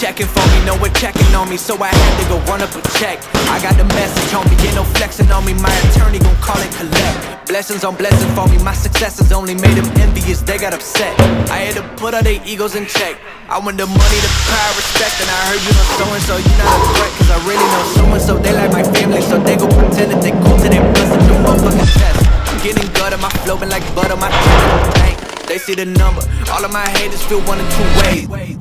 Checking for me, no one checking on me, so I had to go run up a check. I got the message on me, ain't no flexing on me, my attorney gon' call it collect. Blessings on blessings for me, my successes only made them envious, they got upset. I had to put all their egos in check. I want the money, the power, respect, and I heard you know so and so, you not a threat, cause I really know so and so, they like my family, so they gon' pretend that they cool to their bustin' do motherfucking test. I'm getting gutted, my flow been like butter, my tank. They see the number, all of my haters feel one of two ways.